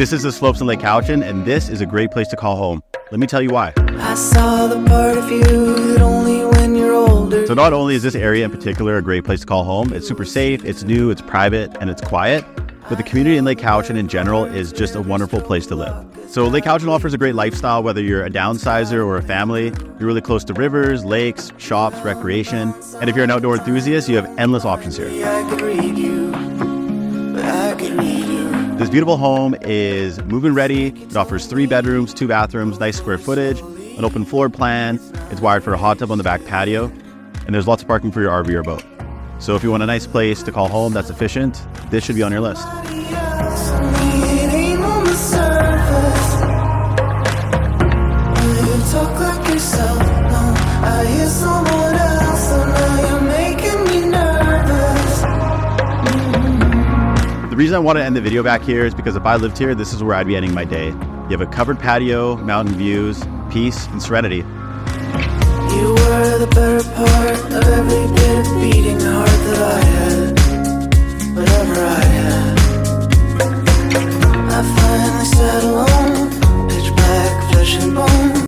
This is the slopes in Lake Cowichan, and this is a great place to call home. Let me tell you why. I saw the part of you that only when you're older. So, not only is this area in particular a great place to call home, it's super safe, it's new, it's private, and it's quiet, but the community in Lake Cowichan in general is just a wonderful place to live. So, Lake Cowichan offers a great lifestyle whether you're a downsizer or a family. You're really close to rivers, lakes, shops, recreation. And if you're an outdoor enthusiast, you have endless options here. This beautiful home is move-in ready. It offers three bedrooms, two bathrooms, nice square footage, an open floor plan. It's wired for a hot tub on the back patio, and there's lots of parking for your RV or boat. So if you want a nice place to call home that's efficient, this should be on your list. I hear someone reason I want to end the video back here is because if I lived here, this is where I'd be ending my day. You have a covered patio, mountain views, peace, and serenity.